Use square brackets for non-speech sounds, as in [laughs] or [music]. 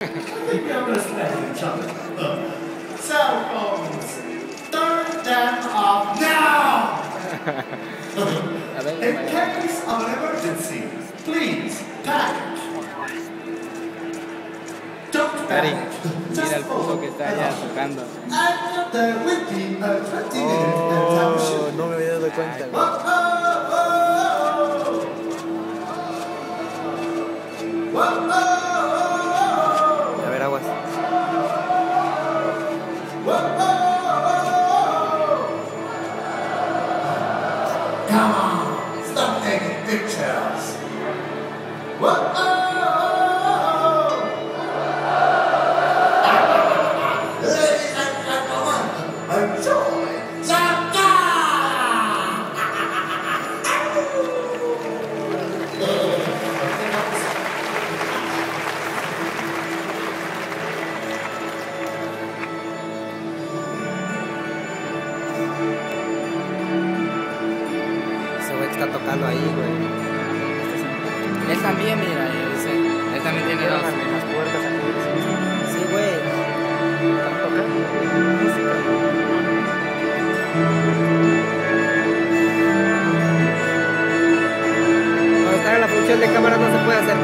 Maybe I'm gonna slap each other. Look. Cell phones. Turn them off now! [laughs] In case of an emergency, please panic. Don't Ari, panic. mira el Just puto follow que está allá tocando. And there will be uh, 20 minute oh, no me había dado cuenta, güey. Whoa, whoa, whoa, whoa. A Come on, stop taking pictures. Whoa! Oh, oh, oh, Ladies and gentlemen, enjoy que está tocando ahí, güey. Él también, mira. Él también tiene dos. las puertas aquí. Sí, güey. Están tocando música. Cuando está en la función de cámara no se puede hacer